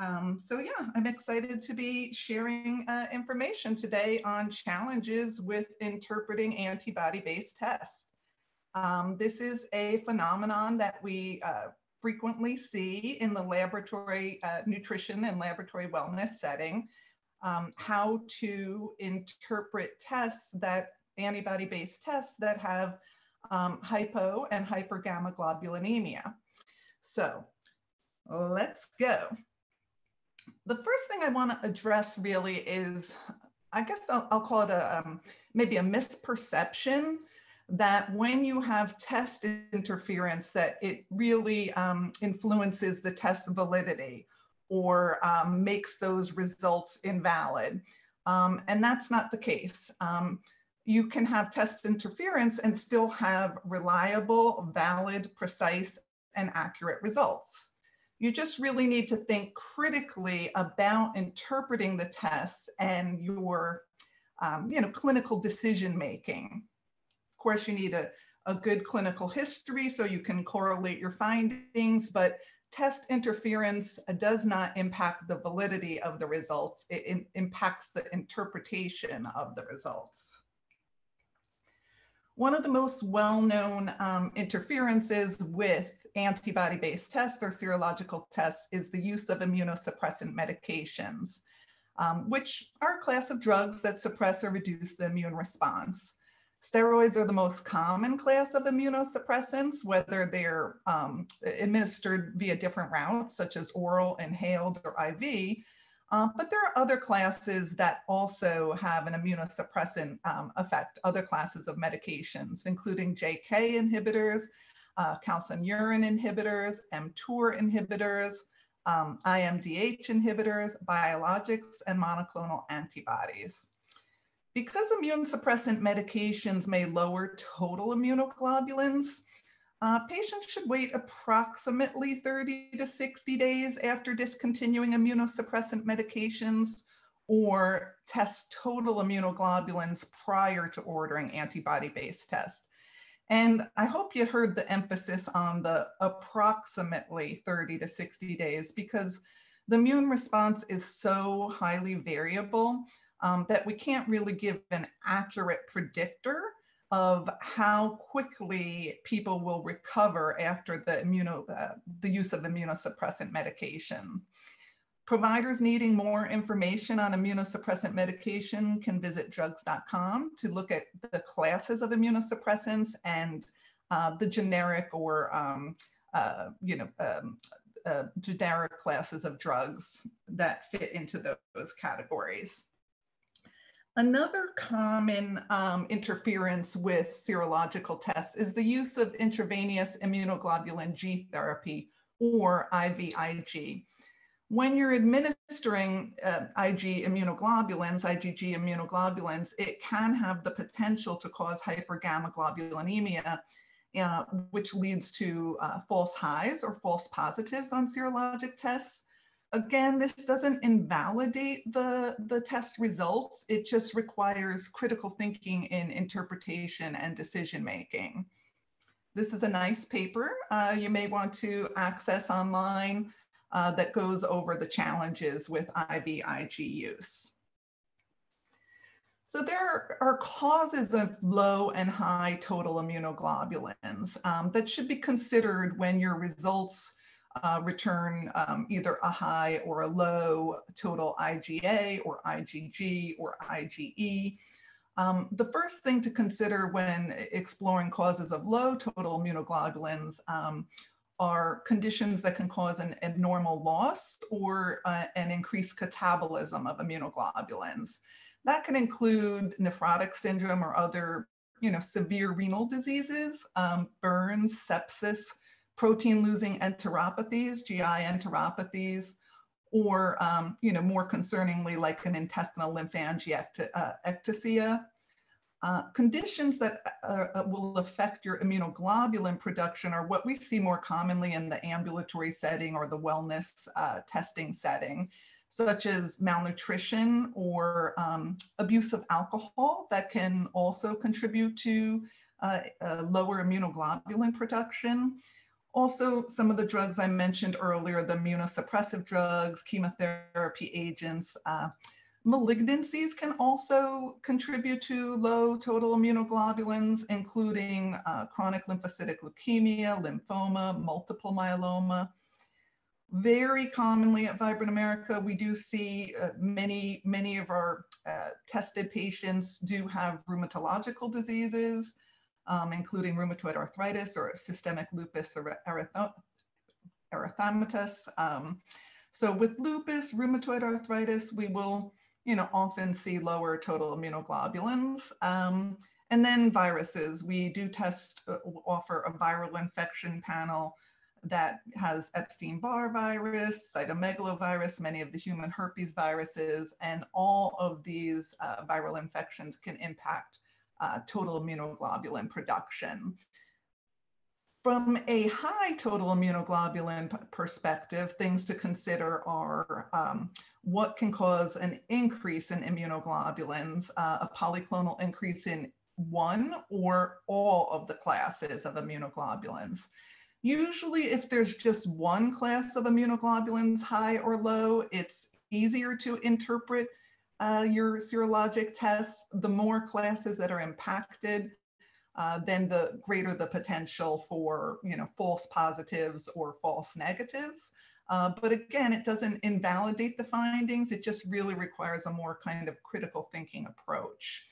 Um, so yeah, I'm excited to be sharing uh, information today on challenges with interpreting antibody-based tests. Um, this is a phenomenon that we uh, frequently see in the laboratory uh, nutrition and laboratory wellness setting, um, how to interpret tests that antibody-based tests that have um, hypo and hypergammaglobulinemia. So let's go. The first thing I want to address really is, I guess I'll, I'll call it a um, maybe a misperception that when you have test interference that it really um, influences the test validity or um, makes those results invalid. Um, and that's not the case. Um, you can have test interference and still have reliable, valid, precise, and accurate results. You just really need to think critically about interpreting the tests and your um, you know, clinical decision making. Of course, you need a, a good clinical history so you can correlate your findings, but test interference does not impact the validity of the results. It, it impacts the interpretation of the results. One of the most well-known um, interferences with antibody-based tests or serological tests is the use of immunosuppressant medications, um, which are a class of drugs that suppress or reduce the immune response. Steroids are the most common class of immunosuppressants, whether they're um, administered via different routes, such as oral, inhaled, or IV, um, but there are other classes that also have an immunosuppressant um, effect, other classes of medications, including JAK inhibitors, uh, calcineurin inhibitors, mTOR inhibitors, um, IMDH inhibitors, biologics, and monoclonal antibodies. Because immune suppressant medications may lower total immunoglobulins, uh, patients should wait approximately 30 to 60 days after discontinuing immunosuppressant medications or test total immunoglobulins prior to ordering antibody-based tests. And I hope you heard the emphasis on the approximately 30 to 60 days because the immune response is so highly variable um, that we can't really give an accurate predictor of how quickly people will recover after the, immuno, uh, the use of immunosuppressant medication. Providers needing more information on immunosuppressant medication can visit drugs.com to look at the classes of immunosuppressants and uh, the generic or um, uh, you know um, uh, generic classes of drugs that fit into those categories. Another common um, interference with serological tests is the use of intravenous immunoglobulin G therapy or IVIG. When you're administering uh, IG immunoglobulins, IgG immunoglobulins, it can have the potential to cause hypergammaglobulinemia, uh, which leads to uh, false highs or false positives on serologic tests. Again, this doesn't invalidate the, the test results. It just requires critical thinking in interpretation and decision making. This is a nice paper uh, you may want to access online uh, that goes over the challenges with IVIG use. So there are causes of low and high total immunoglobulins um, that should be considered when your results uh, return um, either a high or a low total IgA or IgG or IgE. Um, the first thing to consider when exploring causes of low total immunoglobulins um, are conditions that can cause an abnormal loss or uh, an increased catabolism of immunoglobulins. That can include nephrotic syndrome or other you know, severe renal diseases, um, burns, sepsis, protein losing enteropathies, GI enteropathies, or um, you know, more concerningly, like an intestinal lymphangiectasia. Uh, conditions that uh, uh, will affect your immunoglobulin production are what we see more commonly in the ambulatory setting or the wellness uh, testing setting, such as malnutrition or um, abuse of alcohol that can also contribute to uh, lower immunoglobulin production Also, some of the drugs I mentioned earlier, the immunosuppressive drugs, chemotherapy agents, uh, malignancies can also contribute to low total immunoglobulins, including uh, chronic lymphocytic leukemia, lymphoma, multiple myeloma. Very commonly at Vibrant America, we do see uh, many, many of our uh, tested patients do have rheumatological diseases, um, including rheumatoid arthritis or systemic lupus erythematous. Um, so with lupus, rheumatoid arthritis, we will you know, often see lower total immunoglobulins. Um, and then viruses, we do test, uh, offer a viral infection panel that has Epstein-Barr virus, cytomegalovirus, many of the human herpes viruses, and all of these uh, viral infections can impact uh, total immunoglobulin production. From a high total immunoglobulin perspective, things to consider are um, what can cause an increase in immunoglobulins, uh, a polyclonal increase in one or all of the classes of immunoglobulins. Usually if there's just one class of immunoglobulins high or low, it's easier to interpret uh, your serologic tests, the more classes that are impacted, uh, then the greater the potential for you know false positives or false negatives. Uh, but again, it doesn't invalidate the findings. It just really requires a more kind of critical thinking approach.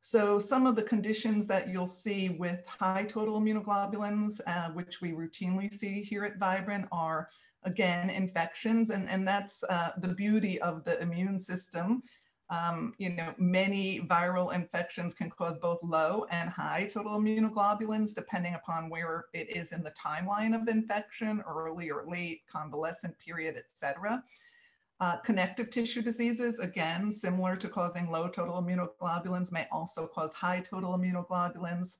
So some of the conditions that you'll see with high total immunoglobulins, uh, which we routinely see here at Vibrant are again, infections. And, and that's uh, the beauty of the immune system um, you know, many viral infections can cause both low and high total immunoglobulins, depending upon where it is in the timeline of infection, early or late, convalescent period, et cetera. Uh, connective tissue diseases, again, similar to causing low total immunoglobulins, may also cause high total immunoglobulins.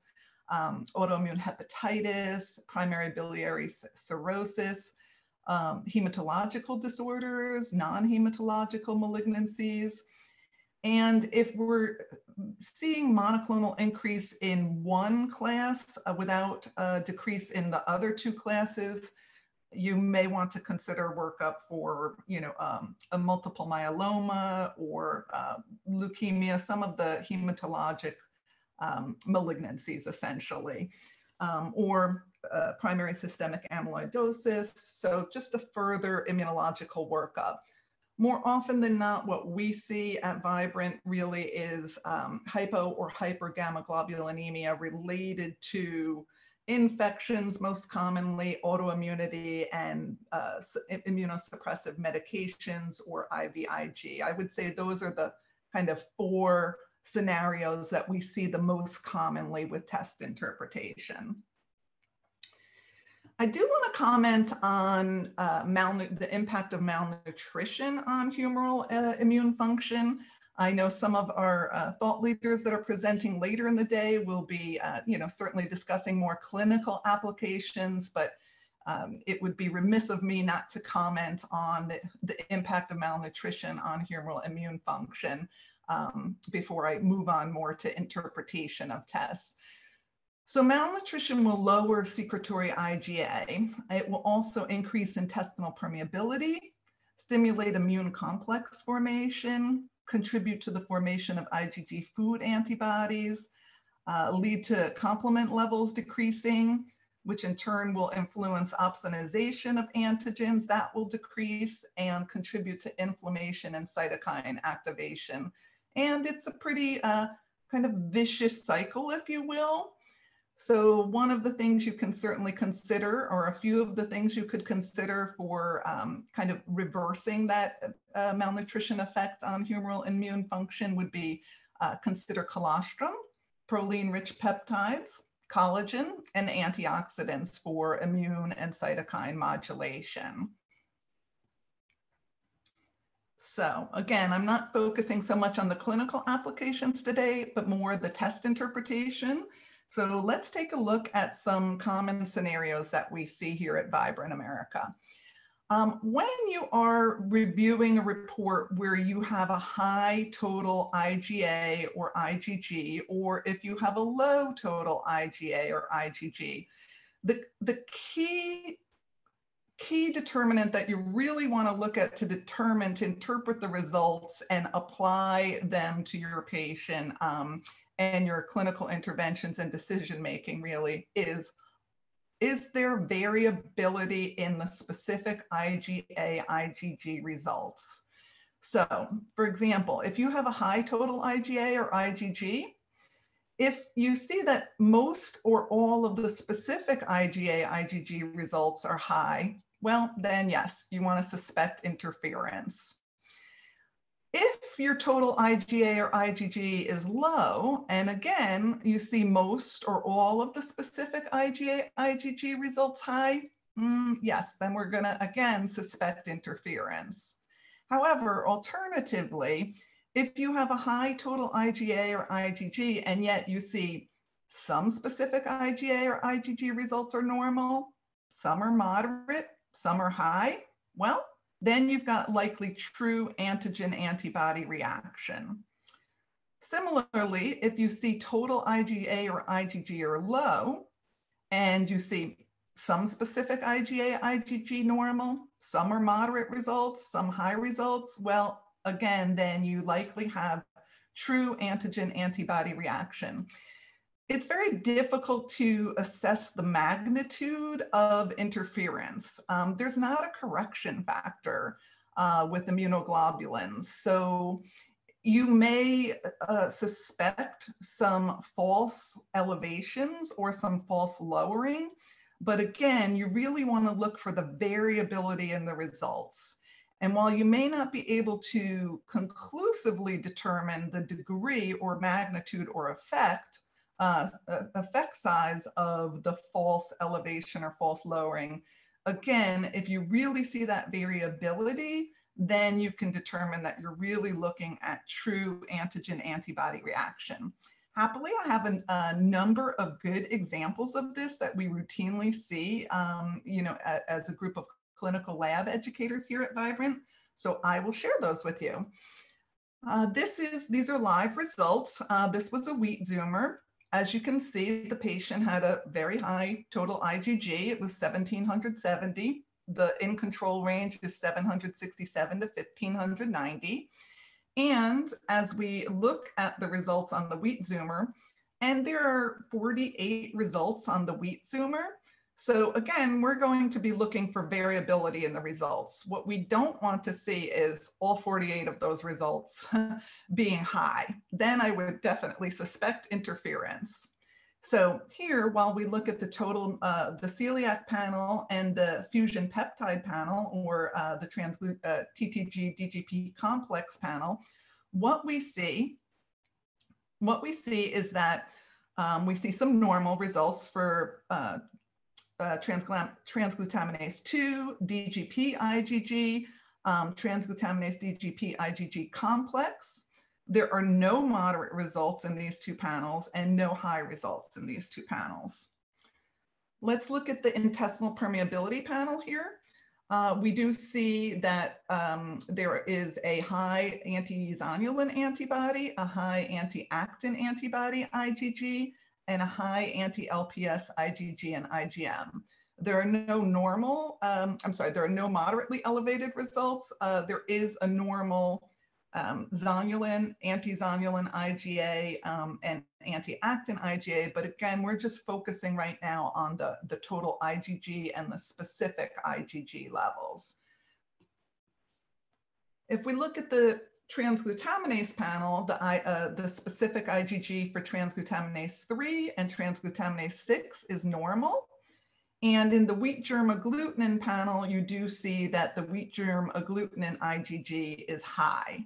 Um, autoimmune hepatitis, primary biliary cirrhosis, um, hematological disorders, non-hematological malignancies, and if we're seeing monoclonal increase in one class uh, without a decrease in the other two classes, you may want to consider workup for, you know, um, a multiple myeloma or uh, leukemia, some of the hematologic um, malignancies essentially, um, or uh, primary systemic amyloidosis. So just a further immunological workup more often than not, what we see at Vibrant really is um, hypo or hypergammaglobulinemia related to infections, most commonly autoimmunity and uh, immunosuppressive medications or IVIG. I would say those are the kind of four scenarios that we see the most commonly with test interpretation. I do want to comment on uh, the impact of malnutrition on humoral uh, immune function. I know some of our uh, thought leaders that are presenting later in the day will be, uh, you know, certainly discussing more clinical applications, but um, it would be remiss of me not to comment on the, the impact of malnutrition on humoral immune function um, before I move on more to interpretation of tests. So malnutrition will lower secretory IgA. It will also increase intestinal permeability, stimulate immune complex formation, contribute to the formation of IgG food antibodies, uh, lead to complement levels decreasing, which in turn will influence opsonization of antigens that will decrease and contribute to inflammation and cytokine activation. And it's a pretty uh, kind of vicious cycle, if you will. So one of the things you can certainly consider, or a few of the things you could consider for um, kind of reversing that uh, malnutrition effect on humoral immune function would be uh, consider colostrum, proline-rich peptides, collagen, and antioxidants for immune and cytokine modulation. So again, I'm not focusing so much on the clinical applications today, but more the test interpretation. So let's take a look at some common scenarios that we see here at Vibrant America. Um, when you are reviewing a report where you have a high total IgA or IgG, or if you have a low total IgA or IgG, The, the key key determinant that you really want to look at to determine to interpret the results and apply them to your patient um, and your clinical interventions and decision making really is is there variability in the specific IgA IgG results? So, for example, if you have a high total IgA or IgG, if you see that most or all of the specific IgA IgG results are high, well, then yes, you want to suspect interference. If your total IgA or IgG is low, and again, you see most or all of the specific IgA, IgG results high, mm, yes, then we're going to again suspect interference. However, alternatively, if you have a high total IgA or IgG, and yet you see some specific IgA or IgG results are normal, some are moderate, some are high, well, then you've got likely true antigen antibody reaction. Similarly, if you see total IgA or IgG are low, and you see some specific IgA, IgG normal, some are moderate results, some high results, well, again, then you likely have true antigen antibody reaction it's very difficult to assess the magnitude of interference. Um, there's not a correction factor uh, with immunoglobulins. So you may uh, suspect some false elevations or some false lowering. But again, you really want to look for the variability in the results. And while you may not be able to conclusively determine the degree or magnitude or effect uh, effect size of the false elevation or false lowering. Again, if you really see that variability, then you can determine that you're really looking at true antigen antibody reaction. Happily, I have an, a number of good examples of this that we routinely see, um, you know, a, as a group of clinical lab educators here at Vibrant. So I will share those with you. Uh, this is, these are live results. Uh, this was a wheat zoomer. As you can see, the patient had a very high total IgG. It was 1770. The in control range is 767 to 1590. And as we look at the results on the wheat zoomer, and there are 48 results on the wheat zoomer, so again, we're going to be looking for variability in the results. What we don't want to see is all 48 of those results being high. Then I would definitely suspect interference. So here, while we look at the total, uh, the celiac panel and the fusion peptide panel, or uh, the trans uh, TTG DGP complex panel, what we see, what we see is that um, we see some normal results for uh, transglutaminase 2, DGP IgG, um, transglutaminase DGP IgG complex. There are no moderate results in these two panels and no high results in these two panels. Let's look at the intestinal permeability panel here. Uh, we do see that um, there is a high anti-zonulin antibody, a high anti-actin antibody IgG, and a high anti-LPS IgG and IgM. There are no normal, um, I'm sorry, there are no moderately elevated results. Uh, there is a normal um, zonulin, anti-zonulin IgA, um, and anti-actin IgA, but again, we're just focusing right now on the, the total IgG and the specific IgG levels. If we look at the transglutaminase panel, the, uh, the specific IgG for transglutaminase 3 and transglutaminase 6 is normal. And in the wheat germ agglutinin panel, you do see that the wheat germ agglutinin IgG is high.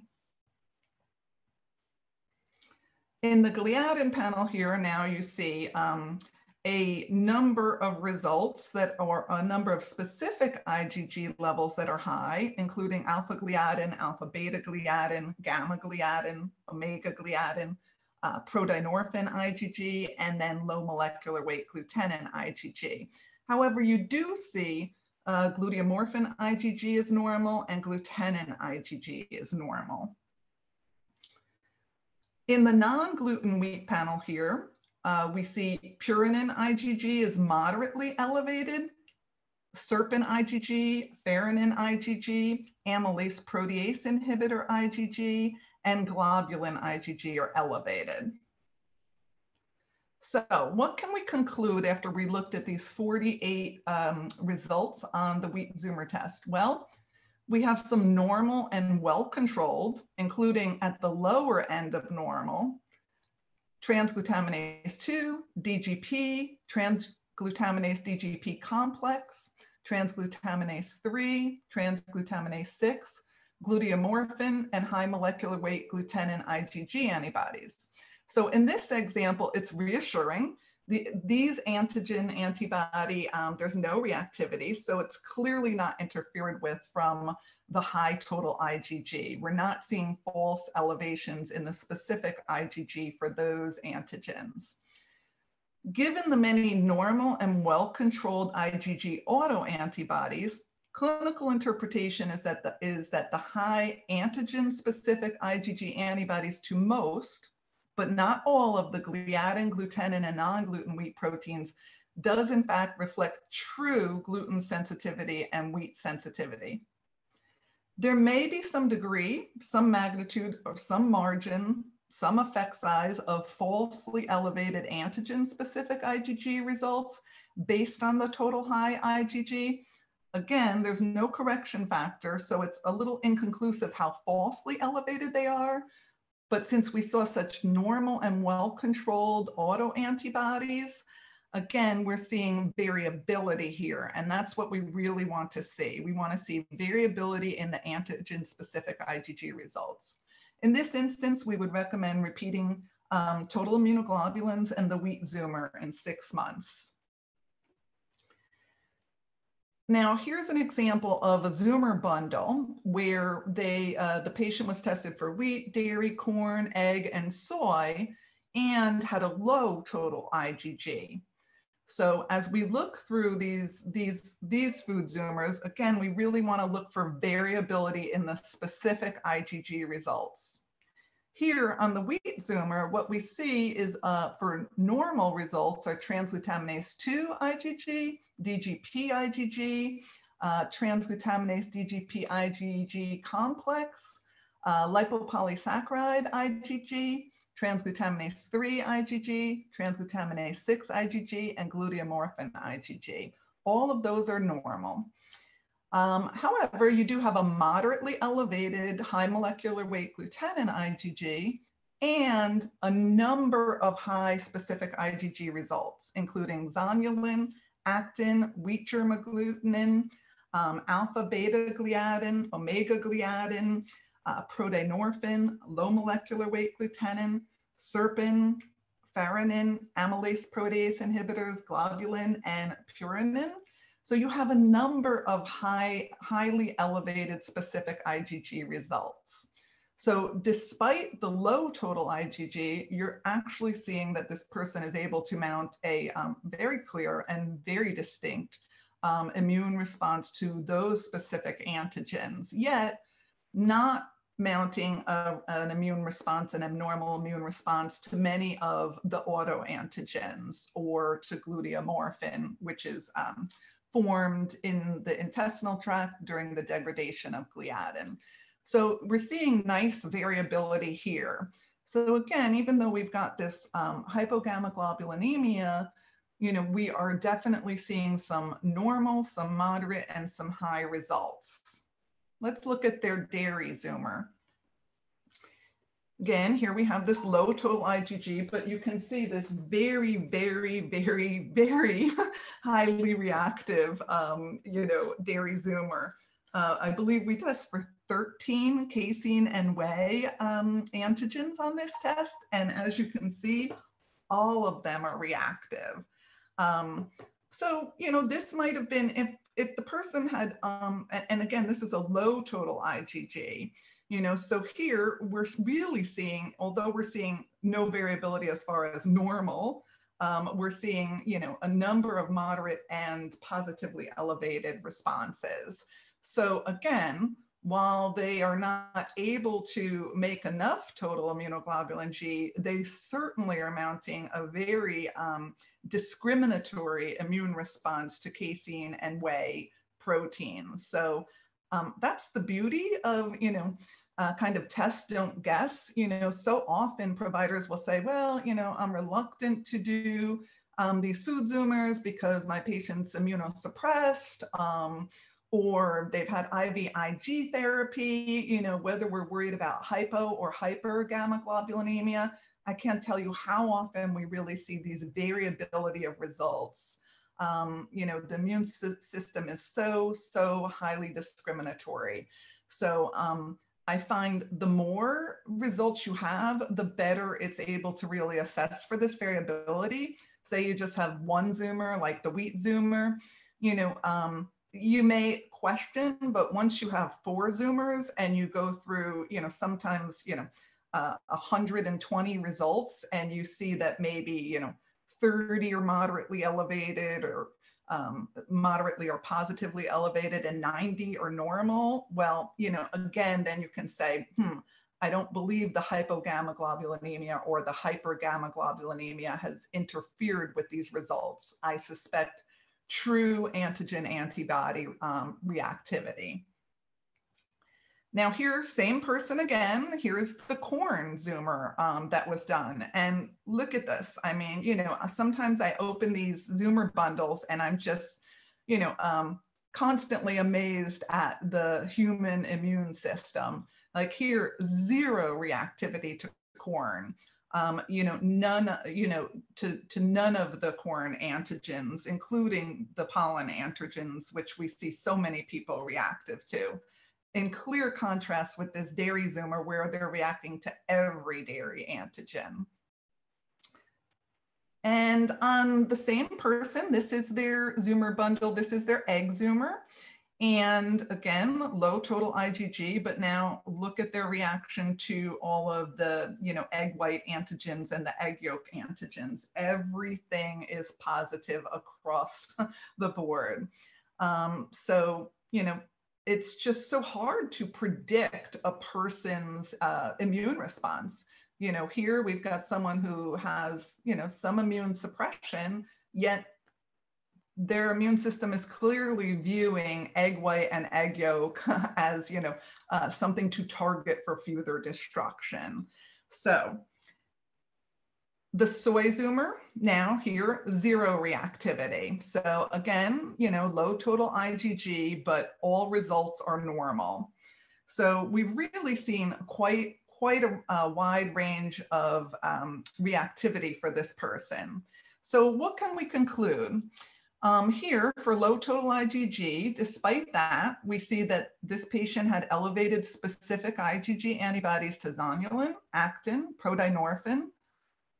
In the gliadin panel here, now you see um, a number of results that are a number of specific IgG levels that are high, including alpha gliadin, alpha beta gliadin, gamma gliadin, omega gliadin, uh, IgG, and then low molecular weight glutenin IgG. However, you do see uh, gluteomorphin IgG is normal and glutenin IgG is normal. In the non-gluten wheat panel here, Uh, we see purinin IgG is moderately elevated, serpin IgG, farinin IgG, amylase protease inhibitor IgG, and globulin IgG are elevated. So what can we conclude after we looked at these 48 um, results on the Wheat-Zoomer test? Well, we have some normal and well-controlled, including at the lower end of normal, transglutaminase 2, DGP, transglutaminase DGP complex, transglutaminase 3, transglutaminase 6, gluteomorphin, and high molecular weight glutenin IgG antibodies. So in this example, it's reassuring. The, these antigen antibody, um, there's no reactivity, so it's clearly not interfered with from the high total IgG. We're not seeing false elevations in the specific IgG for those antigens. Given the many normal and well-controlled IgG autoantibodies, clinical interpretation is that, the, is that the high antigen-specific IgG antibodies to most but not all of the gliadin, glutenin, and non-gluten wheat proteins does in fact reflect true gluten sensitivity and wheat sensitivity. There may be some degree, some magnitude, or some margin, some effect size of falsely elevated antigen-specific IgG results based on the total high IgG. Again, there's no correction factor, so it's a little inconclusive how falsely elevated they are, but since we saw such normal and well-controlled autoantibodies, again, we're seeing variability here. And that's what we really want to see. We want to see variability in the antigen-specific IgG results. In this instance, we would recommend repeating um, total immunoglobulins and the Wheat-Zoomer in six months. Now, here's an example of a Zoomer bundle where they, uh, the patient was tested for wheat, dairy, corn, egg, and soy, and had a low total IgG. So as we look through these, these, these food Zoomers, again, we really wanna look for variability in the specific IgG results. Here on the wheat zoomer, what we see is uh, for normal results are transglutaminase 2 IgG, DGP IgG, uh, transglutaminase DGP IgG complex, uh, lipopolysaccharide IgG, transglutaminase 3 IgG, transglutaminase 6 IgG, and gluteomorphin IgG. All of those are normal. Um, however, you do have a moderately elevated high molecular weight gluten glutenin IgG and a number of high specific IgG results, including zonulin, actin, wheat germ agglutinin, um, alpha beta gliadin, omega gliadin, uh, protein, low molecular weight glutenin, serpin, farinin, amylase protease inhibitors, globulin, and purinin. So you have a number of high, highly elevated specific IgG results. So despite the low total IgG, you're actually seeing that this person is able to mount a um, very clear and very distinct um, immune response to those specific antigens, yet not mounting a, an immune response, an abnormal immune response to many of the autoantigens or to gluteomorphin, which is um, formed in the intestinal tract during the degradation of gliadin. So we're seeing nice variability here. So again, even though we've got this um, hypogammaglobulinemia, you know, we are definitely seeing some normal, some moderate, and some high results. Let's look at their dairy zoomer. Again, here we have this low total IgG, but you can see this very, very, very, very highly reactive, um, you know, dairy zoomer. Uh, I believe we test for 13 casein and whey um, antigens on this test. And as you can see, all of them are reactive. Um, so, you know, this might have been if, if the person had, um, and again, this is a low total IgG, you know so here we're really seeing although we're seeing no variability as far as normal um, we're seeing you know a number of moderate and positively elevated responses. So again while they are not able to make enough total immunoglobulin G, they certainly are mounting a very um, discriminatory immune response to casein and whey proteins. So um, that's the beauty of, you know, uh, kind of test, don't guess. You know, so often providers will say, well, you know, I'm reluctant to do um, these food zoomers because my patient's immunosuppressed. Or they've had IVIG therapy, you know, whether we're worried about hypo or hypergammaglobulinemia, I can't tell you how often we really see these variability of results. Um, you know, the immune system is so, so highly discriminatory. So um, I find the more results you have, the better it's able to really assess for this variability. Say you just have one Zoomer, like the wheat Zoomer, you know, um, you may question, but once you have four Zoomers and you go through, you know, sometimes, you know, uh, 120 results and you see that maybe, you know, 30 are moderately elevated or um, moderately or positively elevated and 90 are normal, well, you know, again, then you can say, hmm, I don't believe the hypogammaglobulinemia or the hypergammaglobulinemia has interfered with these results. I suspect true antigen antibody um, reactivity. Now here, same person again, here's the corn zoomer um, that was done. And look at this. I mean, you know, sometimes I open these zoomer bundles and I'm just, you know, um, constantly amazed at the human immune system. Like here, zero reactivity to corn um, you know, none, you know, to, to none of the corn antigens, including the pollen antigens, which we see so many people reactive to. In clear contrast with this dairy zoomer where they're reacting to every dairy antigen. And on the same person, this is their zoomer bundle, this is their egg zoomer. And again, low total IgG, but now look at their reaction to all of the, you know, egg white antigens and the egg yolk antigens. Everything is positive across the board. Um, so, you know, it's just so hard to predict a person's uh, immune response. You know, here we've got someone who has, you know, some immune suppression, yet their immune system is clearly viewing egg white and egg yolk as you know uh, something to target for further destruction. So the soy zoomer now here zero reactivity. So again, you know low total IgG, but all results are normal. So we've really seen quite quite a, a wide range of um, reactivity for this person. So what can we conclude? Um, here for low total IgG, despite that, we see that this patient had elevated specific IgG antibodies to zonulin, actin, prodynorphin,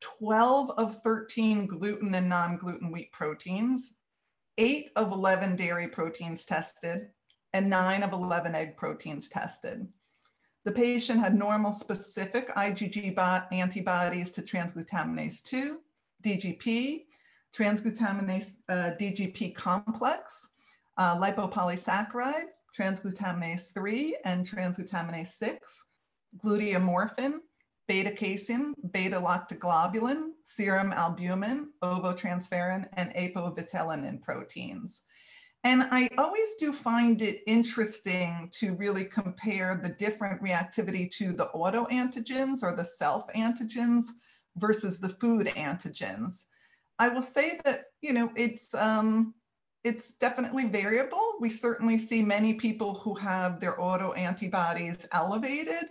12 of 13 gluten and non-gluten wheat proteins, eight of 11 dairy proteins tested, and nine of 11 egg proteins tested. The patient had normal specific IgG antibodies to transglutaminase 2, DGP, transglutaminase uh, DGP complex, uh, lipopolysaccharide, transglutaminase 3 and transglutaminase 6, gluteomorphin, beta casein, beta lactoglobulin, serum albumin, ovotransferrin, and apovitellenin proteins. And I always do find it interesting to really compare the different reactivity to the autoantigens or the self antigens versus the food antigens. I will say that, you know, it's, um, it's definitely variable. We certainly see many people who have their auto antibodies elevated,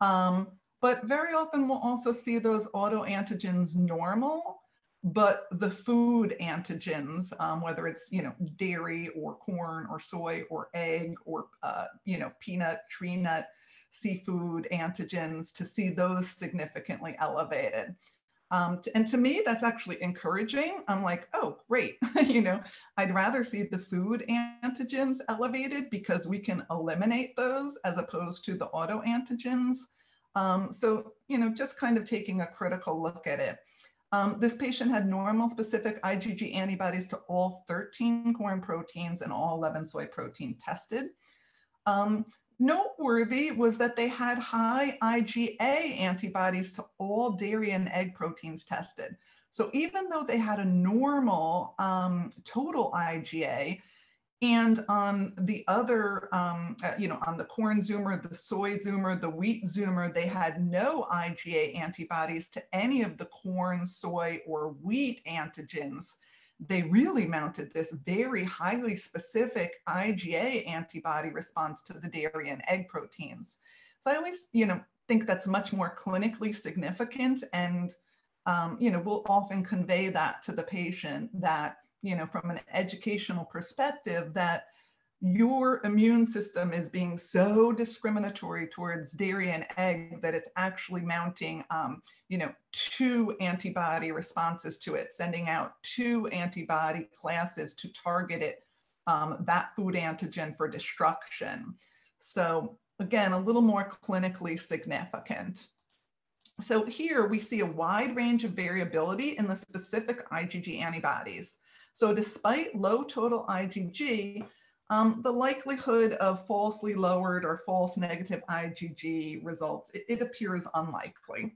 um, but very often we'll also see those auto antigens normal, but the food antigens, um, whether it's, you know, dairy or corn or soy or egg or, uh, you know, peanut, tree nut, seafood antigens to see those significantly elevated. Um, and to me, that's actually encouraging. I'm like, oh, great. you know, I'd rather see the food antigens elevated because we can eliminate those as opposed to the auto antigens. Um, so, you know, just kind of taking a critical look at it. Um, this patient had normal specific IgG antibodies to all 13 corn proteins and all 11 soy protein tested. Um, noteworthy was that they had high IgA antibodies to all dairy and egg proteins tested. So even though they had a normal um, total IgA, and on the other, um, uh, you know, on the corn zoomer, the soy zoomer, the wheat zoomer, they had no IgA antibodies to any of the corn, soy, or wheat antigens. They really mounted this very highly specific IgA antibody response to the dairy and egg proteins. So I always, you know, think that's much more clinically significant and, um, you know, we'll often convey that to the patient that you know, from an educational perspective that your immune system is being so discriminatory towards dairy and egg that it's actually mounting, um, you know, two antibody responses to it, sending out two antibody classes to target it, um, that food antigen for destruction. So again, a little more clinically significant. So here we see a wide range of variability in the specific IgG antibodies. So despite low total IgG, um, the likelihood of falsely lowered or false negative IgG results, it, it appears unlikely.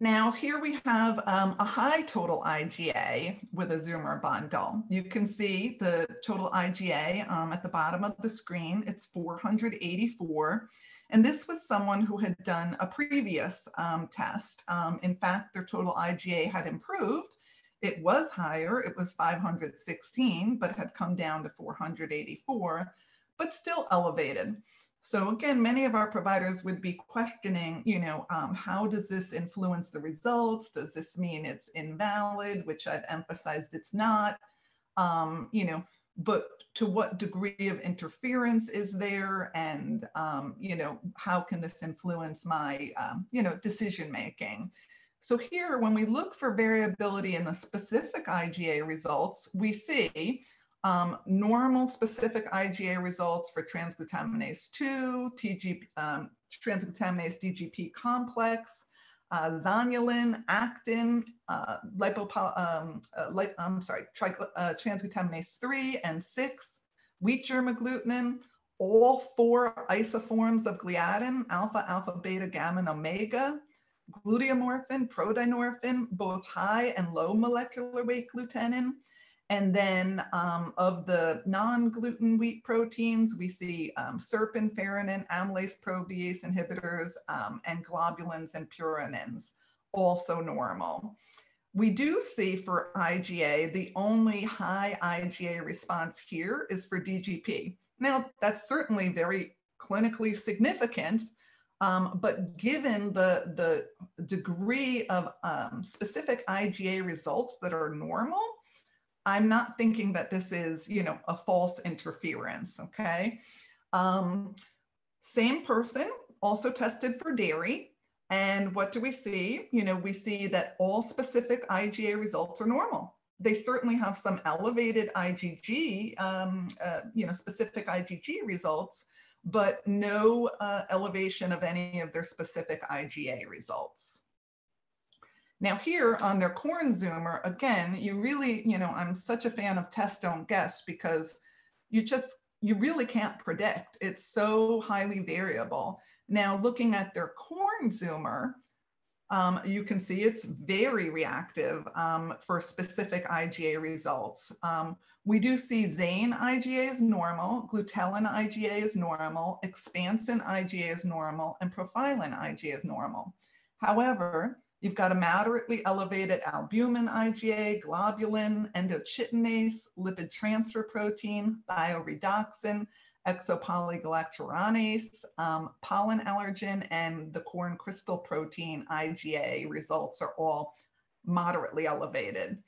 Now here we have um, a high total IgA with a Zoomer bundle. You can see the total IgA um, at the bottom of the screen. It's 484. And this was someone who had done a previous um, test. Um, in fact, their total IgA had improved. It was higher, it was 516, but had come down to 484, but still elevated. So again, many of our providers would be questioning, you know, um, how does this influence the results? Does this mean it's invalid, which I've emphasized it's not? Um, you know, but to what degree of interference is there and um, you know how can this influence my um, you know decision making so here when we look for variability in the specific iga results we see um, normal specific IgA results for transglutaminase 2, TG, um, transglutaminase DGP complex, uh, zonulin, actin, uh, lipopoly, um, uh, li I'm sorry, uh, transglutaminase 3 and 6, wheat germ agglutinin, all four isoforms of gliadin, alpha, alpha, beta, gamma, and omega, gluteomorphin, prodynorphin, both high and low molecular weight glutenin, and then um, of the non-gluten wheat proteins, we see um, serpin, farinin, amylase protease inhibitors, um, and globulins and purinins, also normal. We do see for IgA, the only high IgA response here is for DGP. Now, that's certainly very clinically significant, um, but given the, the degree of um, specific IgA results that are normal, I'm not thinking that this is, you know, a false interference, okay? Um, same person also tested for dairy. And what do we see? You know, we see that all specific IgA results are normal. They certainly have some elevated IgG, um, uh, you know, specific IgG results, but no uh, elevation of any of their specific IgA results. Now here on their corn zoomer, again, you really, you know, I'm such a fan of test don't guess because you just, you really can't predict. It's so highly variable. Now looking at their corn zoomer, um, you can see it's very reactive um, for specific IgA results. Um, we do see Zein IgA is normal, Glutelin IgA is normal, Expansin IgA is normal, and Profilin IgA is normal. However, You've got a moderately elevated albumin IgA, globulin, endochitinase, lipid transfer protein, thioredoxin, exopolygalacturonase, um, pollen allergen, and the corn crystal protein IgA results are all moderately elevated.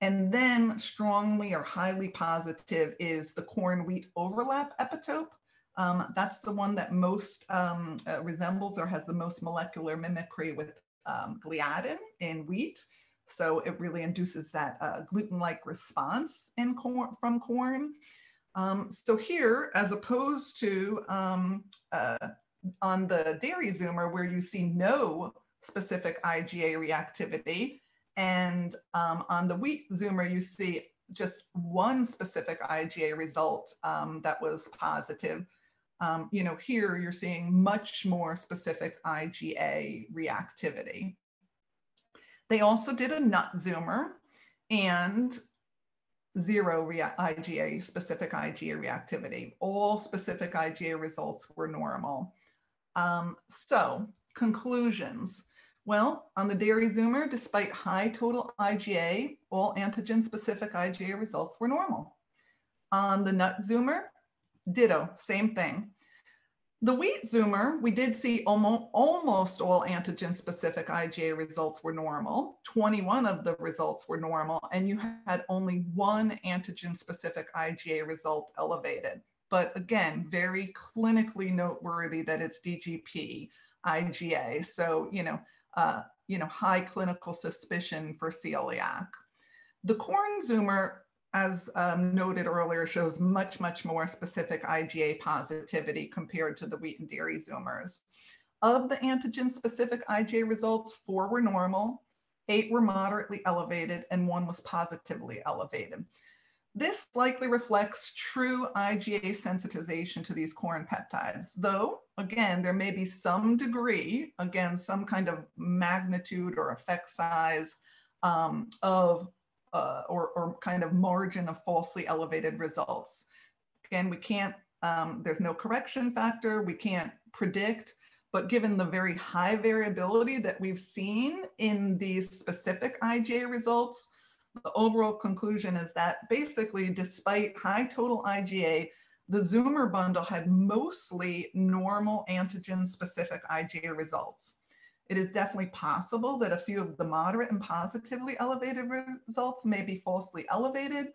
And then strongly or highly positive is the corn wheat overlap epitope. Um, that's the one that most um, uh, resembles or has the most molecular mimicry with um, gliadin in wheat. So it really induces that uh, gluten-like response in corn, from corn. Um, so here, as opposed to um, uh, on the dairy zoomer where you see no specific IgA reactivity, and um, on the wheat zoomer, you see just one specific IgA result um, that was positive. Um, you know, here you're seeing much more specific IgA reactivity. They also did a nut zoomer and zero IgA, specific IgA reactivity. All specific IgA results were normal. Um, so conclusions. Well, on the dairy zoomer, despite high total IgA, all antigen specific IgA results were normal. On the nut zoomer, ditto, same thing. The wheat zoomer, we did see almost, all antigen specific IgA results were normal. 21 of the results were normal, and you had only one antigen specific IgA result elevated. But again, very clinically noteworthy that it's DGP IgA. So, you know, uh, you know, high clinical suspicion for celiac. The corn zoomer as um, noted earlier, shows much, much more specific IgA positivity compared to the wheat and dairy Zoomers. Of the antigen-specific IgA results, four were normal, eight were moderately elevated, and one was positively elevated. This likely reflects true IgA sensitization to these corn peptides, though, again, there may be some degree, again, some kind of magnitude or effect size um, of uh, or, or kind of margin of falsely elevated results. Again, we can't, um, there's no correction factor, we can't predict, but given the very high variability that we've seen in these specific IgA results, the overall conclusion is that basically, despite high total IgA, the Zoomer bundle had mostly normal antigen specific IgA results. It is definitely possible that a few of the moderate and positively elevated results may be falsely elevated,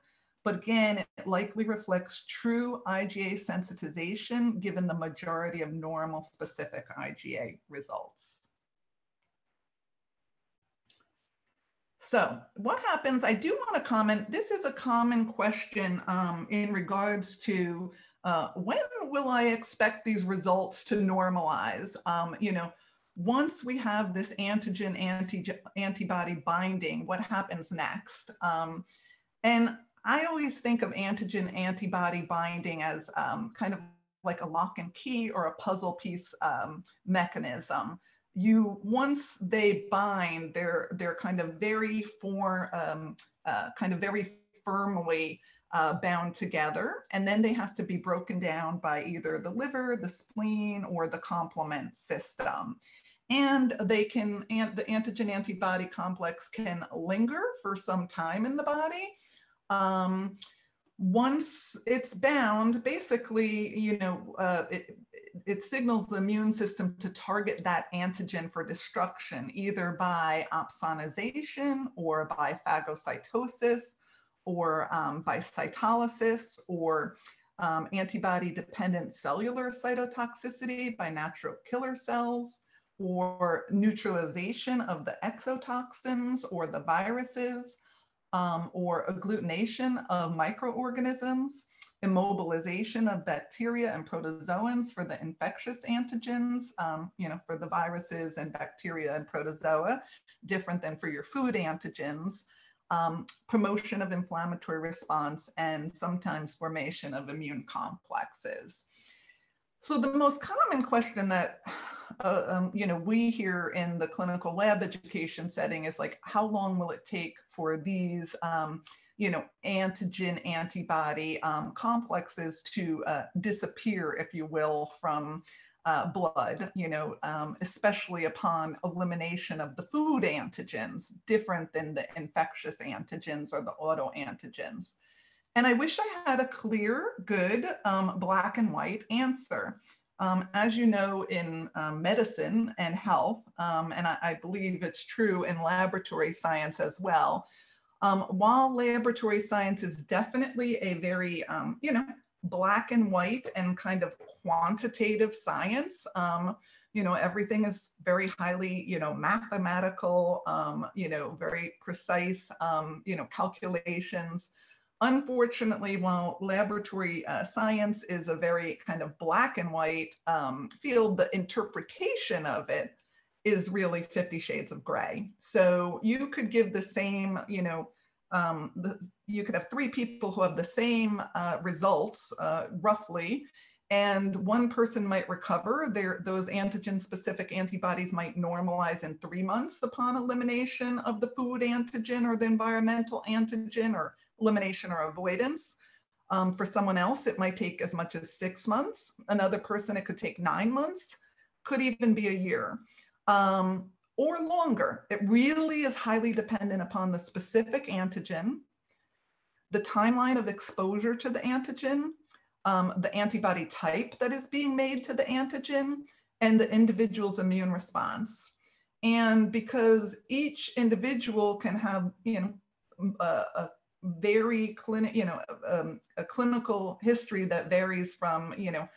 but again, it likely reflects true IgA sensitization given the majority of normal specific IgA results. So what happens, I do want to comment, this is a common question um, in regards to uh, when will I expect these results to normalize? Um, you know, once we have this antigen anti antibody binding, what happens next? Um, and I always think of antigen antibody binding as um, kind of like a lock and key or a puzzle piece um, mechanism. You once they bind, they're they're kind of very for um, uh, kind of very firmly uh, bound together, and then they have to be broken down by either the liver, the spleen, or the complement system and they can, the antigen antibody complex can linger for some time in the body. Um, once it's bound, basically, you know, uh, it, it signals the immune system to target that antigen for destruction, either by opsonization or by phagocytosis or um, by cytolysis or um, antibody dependent cellular cytotoxicity by natural killer cells or neutralization of the exotoxins or the viruses, um, or agglutination of microorganisms, immobilization of bacteria and protozoans for the infectious antigens, um, you know, for the viruses and bacteria and protozoa, different than for your food antigens, um, promotion of inflammatory response, and sometimes formation of immune complexes. So the most common question that uh, um, you know we hear in the clinical lab education setting is like, how long will it take for these um, you know antigen antibody um, complexes to uh, disappear, if you will, from uh, blood, you know, um, especially upon elimination of the food antigens, different than the infectious antigens or the autoantigens. And I wish I had a clear, good, um, black and white answer. Um, as you know, in um, medicine and health, um, and I, I, believe it's true in laboratory science as well, um, while laboratory science is definitely a very, um, you know, black and white and kind of quantitative science, you know, everything is very highly, you know, mathematical, you know, very precise, you know, calculations. Unfortunately, while laboratory uh, science is a very kind of black and white um, field, the interpretation of it is really 50 shades of gray. So you could give the same, you know, um, the, you could have three people who have the same uh, results, uh, roughly, and one person might recover. Their, those antigen-specific antibodies might normalize in three months upon elimination of the food antigen or the environmental antigen or elimination or avoidance. Um, for someone else, it might take as much as six months. Another person, it could take nine months, could even be a year. Um, or longer. It really is highly dependent upon the specific antigen, the timeline of exposure to the antigen, um, the antibody type that is being made to the antigen, and the individual's immune response. And because each individual can have, you know, a, a very clinic, you know, um, a clinical history that varies from, you know,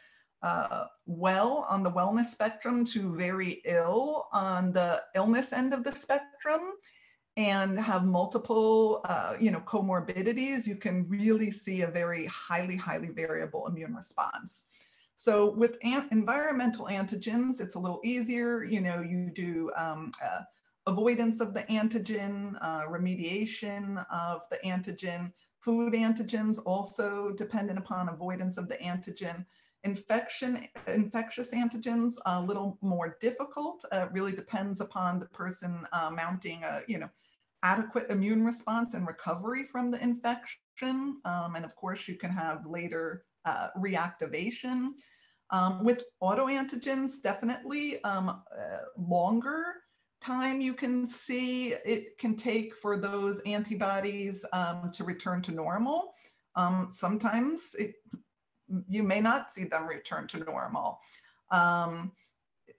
uh, well on the wellness spectrum to very ill on the illness end of the spectrum and have multiple uh, you know comorbidities you can really see a very highly highly variable immune response. So with an environmental antigens it's a little easier you know you do um, uh, avoidance of the antigen uh, remediation of the antigen food antigens also dependent upon avoidance of the antigen Infection, infectious antigens, a little more difficult. Uh, really depends upon the person uh, mounting a, you know, adequate immune response and recovery from the infection. Um, and of course, you can have later uh, reactivation. Um, with autoantigens, definitely um, uh, longer time you can see it can take for those antibodies um, to return to normal. Um, sometimes it you may not see them return to normal. Um,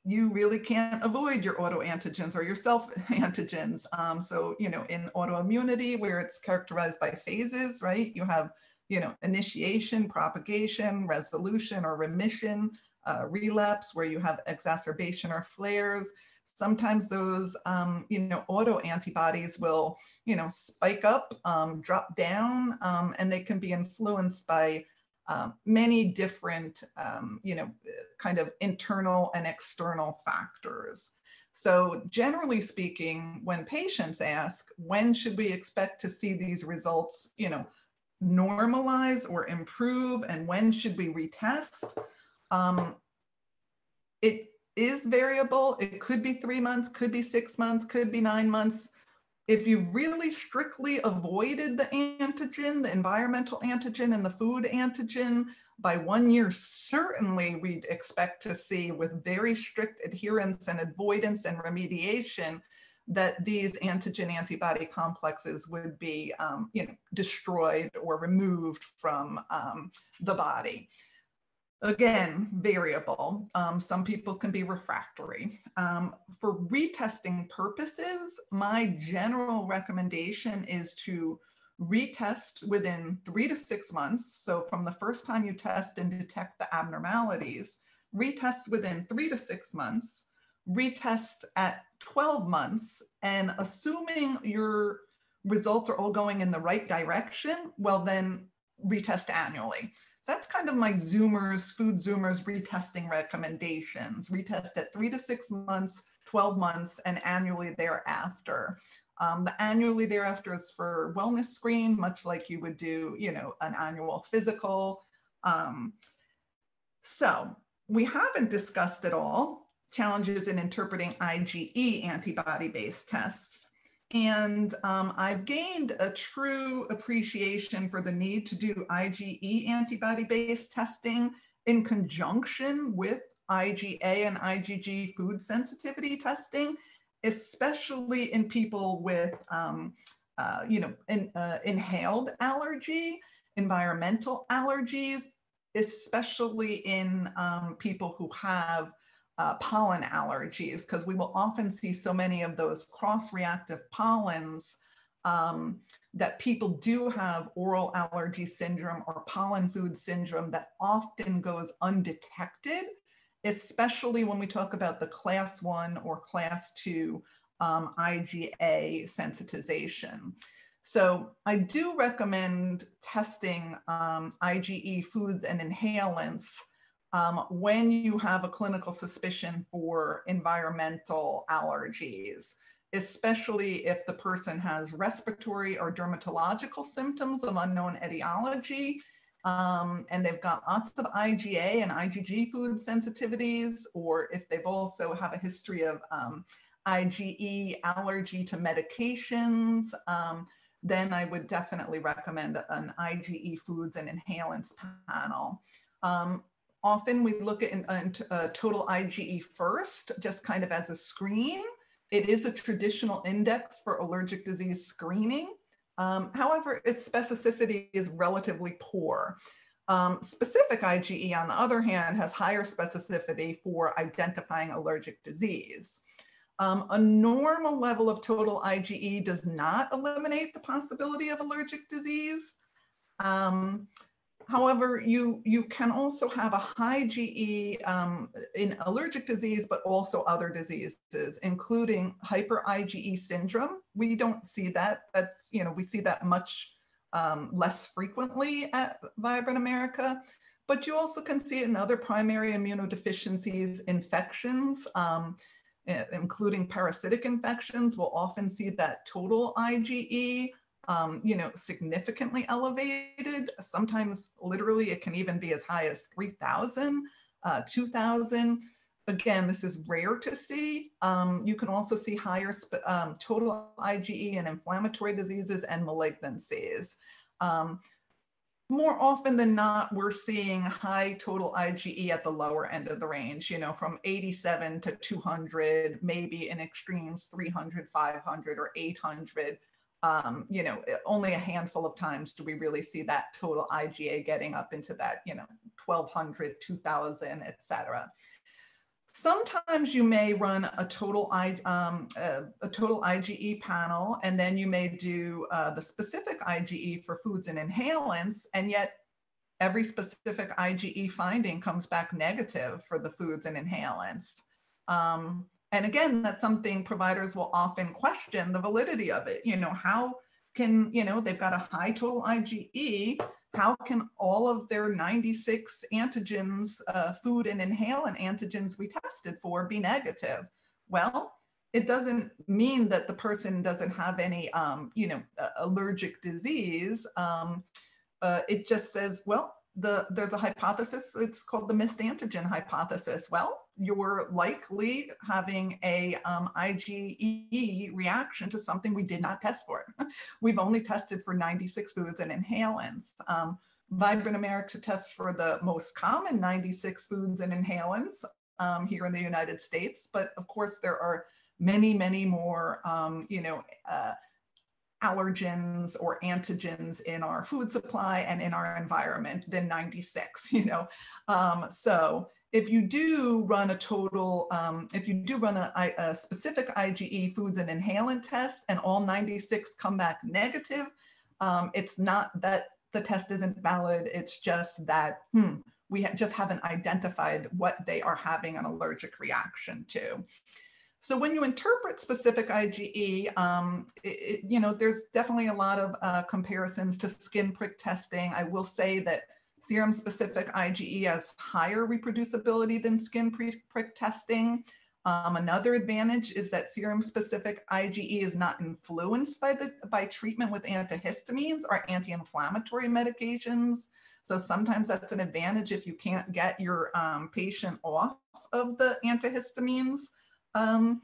you really can't avoid your autoantigens or your self antigens. Um, so, you know, in autoimmunity, where it's characterized by phases, right? You have, you know, initiation, propagation, resolution or remission, uh, relapse, where you have exacerbation or flares. Sometimes those, um, you know, auto antibodies will, you know, spike up, um, drop down, um, and they can be influenced by um, many different, um, you know, kind of internal and external factors. So generally speaking, when patients ask, when should we expect to see these results, you know, normalize or improve and when should we retest? Um, it is variable. It could be three months, could be six months, could be nine months if you really strictly avoided the antigen, the environmental antigen and the food antigen by one year, certainly we'd expect to see with very strict adherence and avoidance and remediation that these antigen antibody complexes would be um, you know, destroyed or removed from um, the body. Again, variable. Um, some people can be refractory. Um, for retesting purposes, my general recommendation is to retest within three to six months. So from the first time you test and detect the abnormalities, retest within three to six months, retest at 12 months, and assuming your results are all going in the right direction, well then retest annually that's kind of my Zoomers, food Zoomers retesting recommendations. Retest at three to six months, 12 months, and annually thereafter. Um, the annually thereafter is for wellness screen, much like you would do, you know, an annual physical. Um, so we haven't discussed at all challenges in interpreting IgE antibody-based tests. And um, I've gained a true appreciation for the need to do IgE antibody based testing in conjunction with IgA and IgG food sensitivity testing, especially in people with, um, uh, you know, in, uh, inhaled allergy, environmental allergies, especially in um, people who have uh, pollen allergies because we will often see so many of those cross-reactive pollens um, that people do have oral allergy syndrome or pollen food syndrome that often goes undetected, especially when we talk about the class one or class two um, IgA sensitization. So I do recommend testing um, IgE foods and inhalants um, when you have a clinical suspicion for environmental allergies. especially if the person has respiratory or dermatological symptoms of unknown etiology, um, and they've got lots of IgA and IgG food sensitivities, or if they've also have a history of um, IgE allergy to medications, um, then I would definitely recommend an IgE foods and inhalants panel. Um, often we look at a total IgE first, just kind of as a screen. It is a traditional index for allergic disease screening. Um, however, its specificity is relatively poor. Um, specific IgE, on the other hand, has higher specificity for identifying allergic disease. Um, a normal level of total IgE does not eliminate the possibility of allergic disease. Um, However, you, you can also have a high GE um, in allergic disease, but also other diseases, including hyper IgE syndrome. We don't see that. That's, you know, we see that much um, less frequently at Vibrant America. But you also can see it in other primary immunodeficiencies, infections, um, including parasitic infections. We'll often see that total IgE um, you know, significantly elevated. Sometimes literally it can even be as high as 3,000, uh, 2,000. Again, this is rare to see. Um, you can also see higher um, total IgE and inflammatory diseases and malignancies. Um, more often than not, we're seeing high total IgE at the lower end of the range, you know, from 87 to 200, maybe in extremes 300, 500, or 800 um, you know, eh, only a handful of times do we really see that total IgA getting up into that, you know, 1200, 2000, et cetera. Sometimes you may run a total, I, um, a, a, total IgE panel, and then you may do uh, the specific IgE for foods and inhalants, and yet every specific IgE finding comes back negative for the foods and inhalants. Um, and again, that's something providers will often question the validity of it. You know, how can, you know, they've got a high total IgE, how can all of their 96 antigens, uh, food and inhalant antigens we tested for be negative? Well, it doesn't mean that the person doesn't have any, um, you know, allergic disease. Um, uh, it just says, well, the, there's a hypothesis, it's called the missed antigen hypothesis. Well, you're likely having a um, IgE reaction to something we did not test for. We've only tested for 96 foods and inhalants. Um, Vibrant America tests for the most common 96 foods and inhalants um, here in the United States, but of course there are many, many more, um, you know, uh, allergens or antigens in our food supply and in our environment than 96, you know. Um, so if you do run a total, um, if you do run a, a, specific IgE foods and inhalant test and all 96 come back negative, um, it's not that the test isn't valid, it's just that, hmm, we just haven't identified what they are having an allergic reaction to. So when you interpret specific IgE, um, it, you know, there's definitely a lot of uh, comparisons to skin prick testing. I will say that serum specific IgE has higher reproducibility than skin prick testing. Um, another advantage is that serum specific IgE is not influenced by, the, by treatment with antihistamines or anti-inflammatory medications. So sometimes that's an advantage if you can't get your um, patient off of the antihistamines. Um,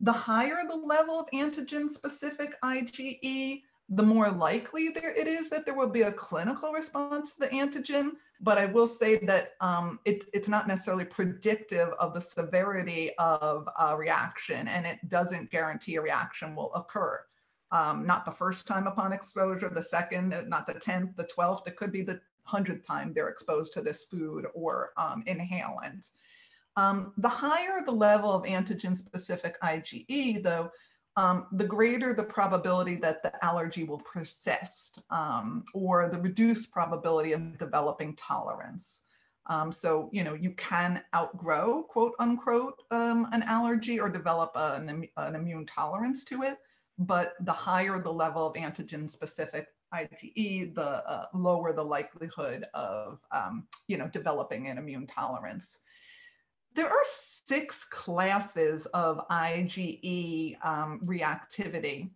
the higher the level of antigen specific IgE, the more likely there it is that there will be a clinical response to the antigen. But I will say that um, it, it's not necessarily predictive of the severity of a reaction, and it doesn't guarantee a reaction will occur. Um, not the first time upon exposure, the second, not the 10th, the 12th, it could be the 100th time they're exposed to this food or um, inhalant. Um, the higher the level of antigen-specific IgE, though, um, the greater the probability that the allergy will persist um, or the reduced probability of developing tolerance. Um, so, you know, you can outgrow, quote unquote, um, an allergy or develop an, an, immune tolerance to it. But the higher the level of antigen specific IgE, the uh, lower the likelihood of, um, you know, developing an immune tolerance there are six classes of IgE um, reactivity.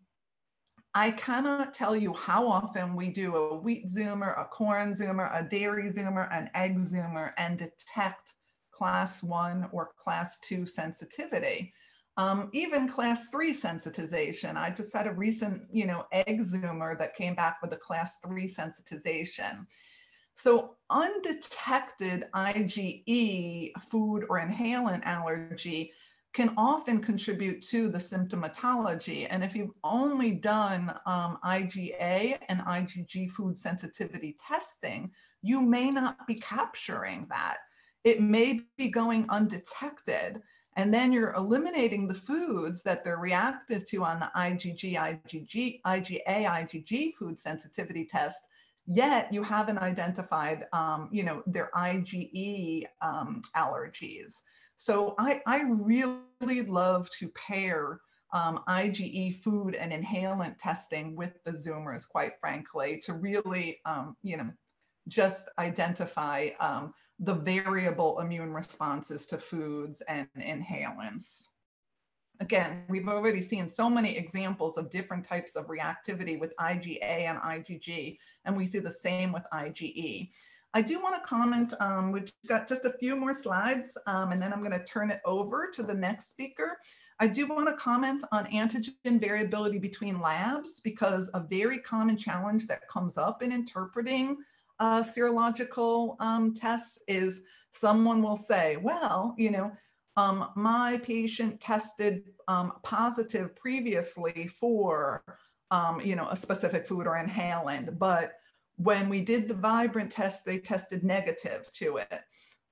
I cannot tell you how often we do a wheat zoomer, a corn zoomer, a dairy zoomer, an egg zoomer, and detect class one or class two sensitivity. Um, even class three sensitization. I just had a recent, you know, egg zoomer that came back with a class three sensitization. So undetected IgE food or inhalant allergy can often contribute to the symptomatology. And if you've only done um, IgA and IgG food sensitivity testing, you may not be capturing that. It may be going undetected. And then you're eliminating the foods that they're reactive to on the IgG, IgG, IgA, IgG food sensitivity test. Yet you haven't identified, um, you know, their IgE um, allergies. So I, I really love to pair um, IgE food and inhalant testing with the Zoomers, quite frankly, to really, um, you know, just identify um, the variable immune responses to foods and inhalants. Again, we've already seen so many examples of different types of reactivity with IgA and IgG, and we see the same with IgE. I do want to comment, um, we've got just a few more slides, um, and then I'm going to turn it over to the next speaker. I do want to comment on antigen variability between labs because a very common challenge that comes up in interpreting uh, serological um, tests is someone will say, well, you know, um, my patient tested um, positive previously for, um, you know, a specific food or inhalant, but when we did the Vibrant test, they tested negative to it.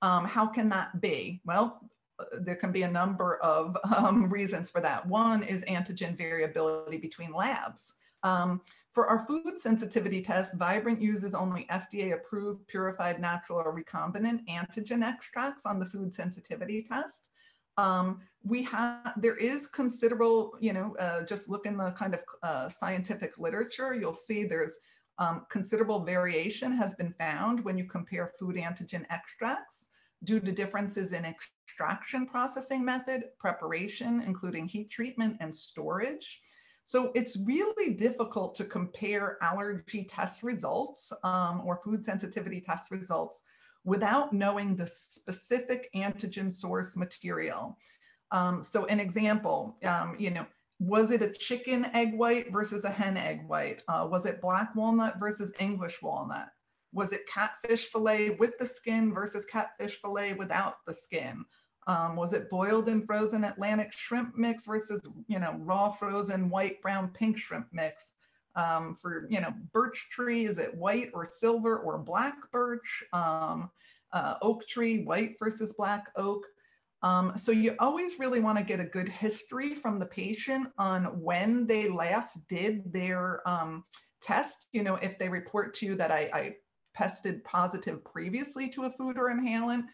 Um, how can that be? Well, uh, there can be a number of um, reasons for that. One is antigen variability between labs. Um, for our food sensitivity test, Vibrant uses only FDA approved purified natural or recombinant antigen extracts on the food sensitivity test. Um, we have, there is considerable, you know, uh, just look in the kind of uh, scientific literature, you'll see there's um, considerable variation has been found when you compare food antigen extracts due to differences in extraction processing method, preparation, including heat treatment and storage. So it's really difficult to compare allergy test results um, or food sensitivity test results without knowing the specific antigen source material. Um, so an example, um, you know, was it a chicken egg white versus a hen egg white? Uh, was it black walnut versus English walnut? Was it catfish fillet with the skin versus catfish fillet without the skin? Um, was it boiled and frozen Atlantic shrimp mix versus, you know, raw frozen white, brown, pink shrimp mix? Um, for, you know, birch tree, is it white or silver or black birch? Um, uh, oak tree, white versus black oak. Um, so you always really want to get a good history from the patient on when they last did their um, test. You know, if they report to you that I, I tested positive previously to a food or inhalant,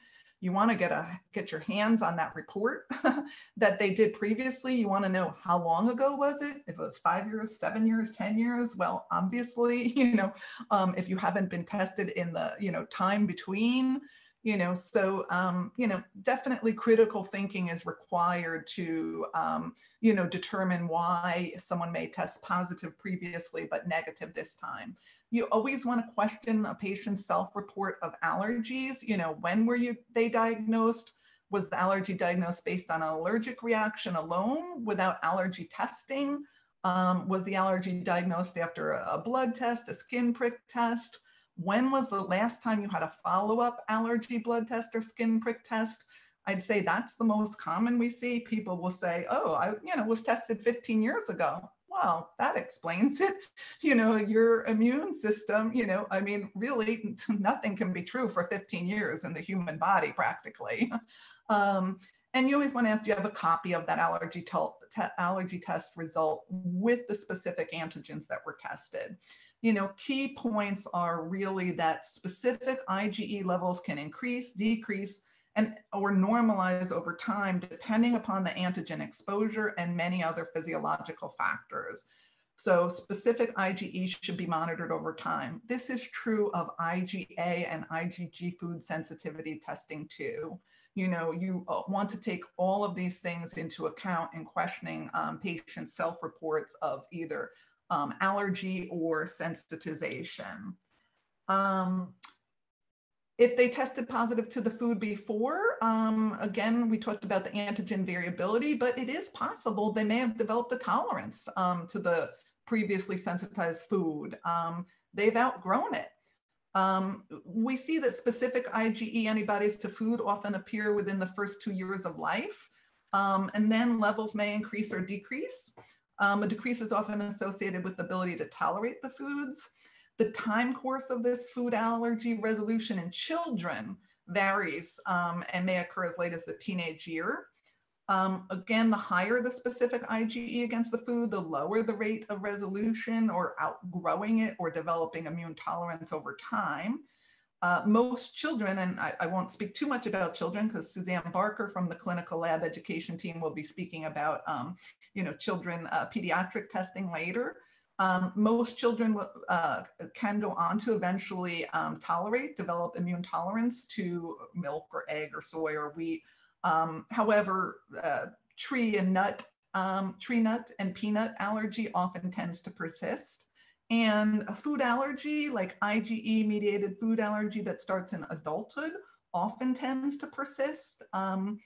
you want to get a get your hands on that report that they did previously. You want to know how long ago was it? If it was five years, seven years, ten years. Well, obviously, you know, um, if you haven't been tested in the you know time between you know so um, you know definitely critical thinking is required to um, you know determine why someone may test positive previously but negative this time you always want to question a patient's self-report of allergies you know when were you they diagnosed was the allergy diagnosed based on an allergic reaction alone without allergy testing um, was the allergy diagnosed after a, blood test a skin prick test when was the last time you had a follow-up allergy blood test or skin prick test? I'd say that's the most common we see. People will say, oh, I you know, was tested 15 years ago. Well, that explains it. You know, your immune system, you know, I mean, really nothing can be true for 15 years in the human body practically. Um, and you always want to ask, do you have a copy of that allergy, te allergy test result with the specific antigens that were tested? you know, key points are really that specific IgE levels can increase, decrease, and or normalize over time depending upon the antigen exposure and many other physiological factors. So specific IgE should be monitored over time. This is true of IgA and IgG food sensitivity testing too. You know, you uh, want to take all of these things into account in questioning um, patient self-reports of either um, allergy or sensitization. Um, if they tested positive to the food before, um, again, we talked about the antigen variability, but it is possible they may have developed a tolerance um, to the previously sensitized food. Um, they've outgrown it. Um, we see that specific IgE antibodies to food often appear within the first two years of life, um, and then levels may increase or decrease. Um, a decrease is often associated with the ability to tolerate the foods. The time course of this food allergy resolution in children varies um, and may occur as late as the teenage year. Um, again, the higher the specific IgE against the food, the lower the rate of resolution or outgrowing it or developing immune tolerance over time. Uh, most children, and I, I, won't speak too much about children because Suzanne Barker from the clinical lab education team will be speaking about, um, you know, children uh, pediatric testing later. Um, most children uh, can go on to eventually um, tolerate, develop immune tolerance to milk or egg or soy or wheat. Um, however, uh, tree and nut, um, tree nut and peanut allergy often tends to persist. And a food allergy, like IgE mediated food allergy that starts in adulthood, often tends to persist. Um,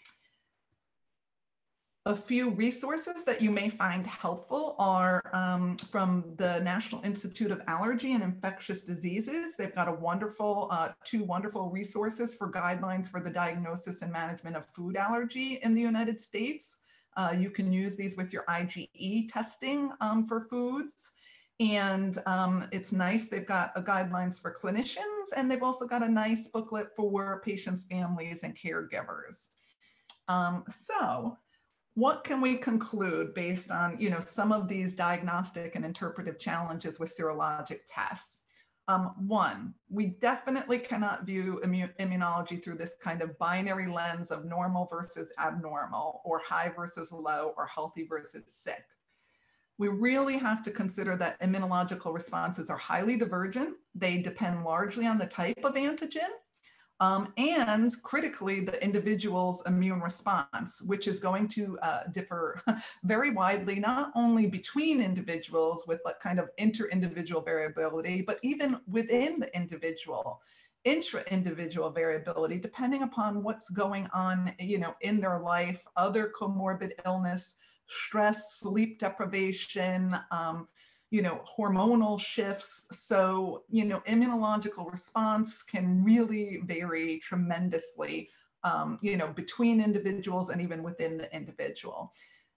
a few resources that you may find helpful are um, from the National Institute of Allergy and Infectious Diseases. They've got a wonderful, uh, two wonderful resources for guidelines for the diagnosis and management of food allergy in the United States. Uh, you can use these with your IgE testing um, for foods. And um, it's nice, they've got a guidelines for clinicians and they've also got a nice booklet for patients, families, and caregivers. Um, so what can we conclude based on you know some of these diagnostic and interpretive challenges with serologic tests? Um, one we definitely cannot view immu immunology through this kind of binary lens of normal versus abnormal or high versus low or healthy versus sick. We really have to consider that immunological responses are highly divergent. They depend largely on the type of antigen um, and critically the individual's immune response, which is going to uh, differ very widely, not only between individuals with like kind of inter-individual variability, but even within the individual intra-individual variability depending upon what's going on you know in their life other comorbid illness stress sleep deprivation um, you know, hormonal shifts. So, you know, immunological response can really vary tremendously, um, you know, between individuals and even within the individual.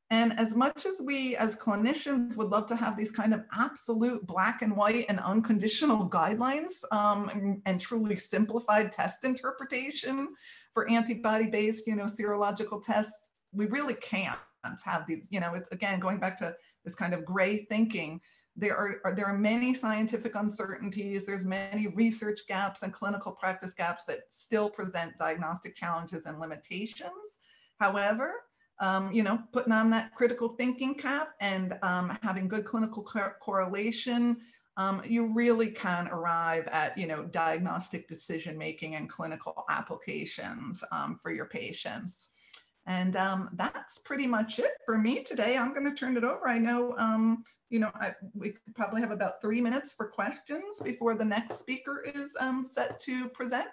And as much as we as clinicians would love to have these kind of absolute black and white and unconditional guidelines um, and, and, truly simplified test interpretation for antibody-based, you know, serological tests, we really can't have these, you know, it's again, going back to this kind of gray thinking, there are, there are many scientific uncertainties. There's many research gaps and clinical practice gaps that still present diagnostic challenges and limitations. However, um, you know, putting on that critical thinking cap and um, having good clinical co correlation, um, you really can arrive at, you know, diagnostic decision making and clinical applications um, for your patients. And um, that's pretty much it for me today. I'm going to turn it over. I know, um, you know, I, we probably have about three minutes for questions before the next speaker is um, set to present.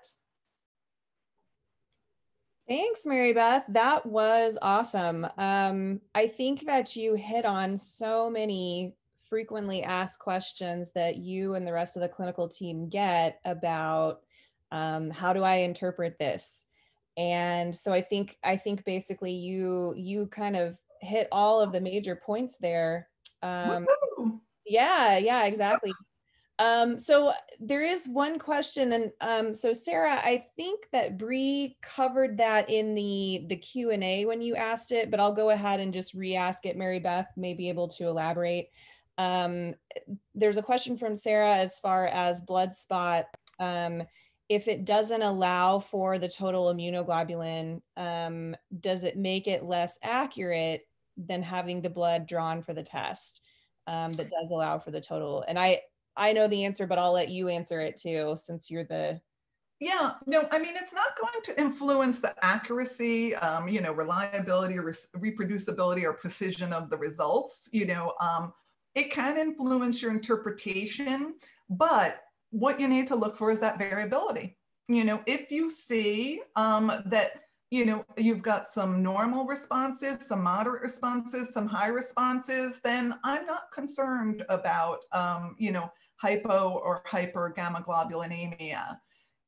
Thanks, Mary Beth. That was awesome. Um, I think that you hit on so many frequently asked questions that you and the rest of the clinical team get about um, how do I interpret this? And so i think i think basically you you kind of hit all of the major points there. Um yeah yeah exactly. Um so there is one question and um so sarah i think that Bree covered that in the the q and a when you asked it but i'll go ahead and just re-ask it. Mary beth may be able to elaborate. Um there's a question from sarah as far as blood spot um if it doesn't allow for the total immunoglobulin, um, does it make it less accurate than having the blood drawn for the test? um, that does allow for the total. And I I know the answer, but I'll let you answer it too, since you're the yeah, no, I mean, it's not going to influence the accuracy, um, you know, reliability re reproducibility or precision of the results. You know, um, it can influence your interpretation, but what you need to look for is that variability. You know, if you see um, that, you know, you've got some normal responses, some moderate responses, some high responses, then I'm not concerned about, um, you know, hypo or hypergammaglobulinemia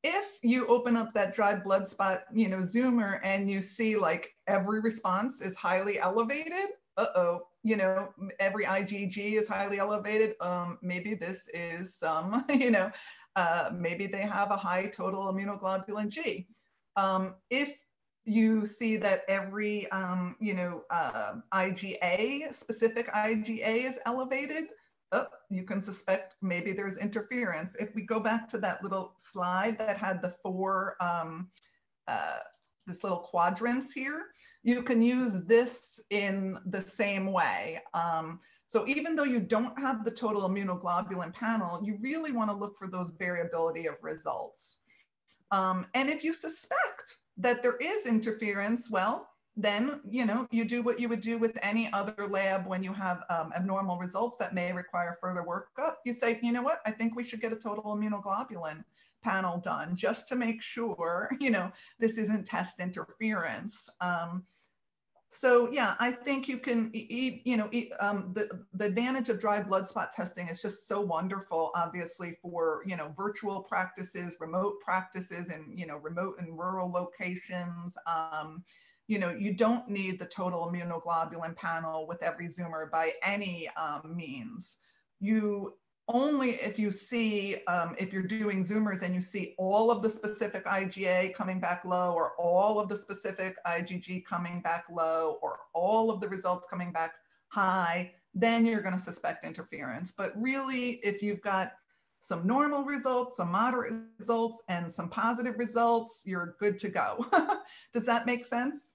if you open up that dried blood spot, you know, zoomer and you see like every response is highly elevated, uh-oh, you know, every IgG is highly elevated. Um, maybe this is some, you know, uh, maybe they have a high total immunoglobulin G. Um, if you see that every, um, you know, uh, IgA, specific IgA is elevated, oh, you can suspect maybe there's interference. If we go back to that little slide that had the four, um, uh, this little quadrants here, you can use this in the same way. Um, so even though you don't have the total immunoglobulin panel, you really wanna look for those variability of results. Um, and if you suspect that there is interference, well, then you know you do what you would do with any other lab when you have um, abnormal results that may require further workup you say you know what i think we should get a total immunoglobulin panel done just to make sure you know this isn't test interference um, so yeah i think you can you know um, the, the advantage of dry blood spot testing is just so wonderful obviously for you know virtual practices remote practices and you know remote and rural locations um, you know, you don't need the total immunoglobulin panel with every Zoomer by any um, means. You only if you see, um, if you're doing Zoomers and you see all of the specific IgA coming back low or all of the specific IgG coming back low or all of the results coming back high, then you're gonna suspect interference. But really, if you've got some normal results, some moderate results, and some positive results, you're good to go. Does that make sense?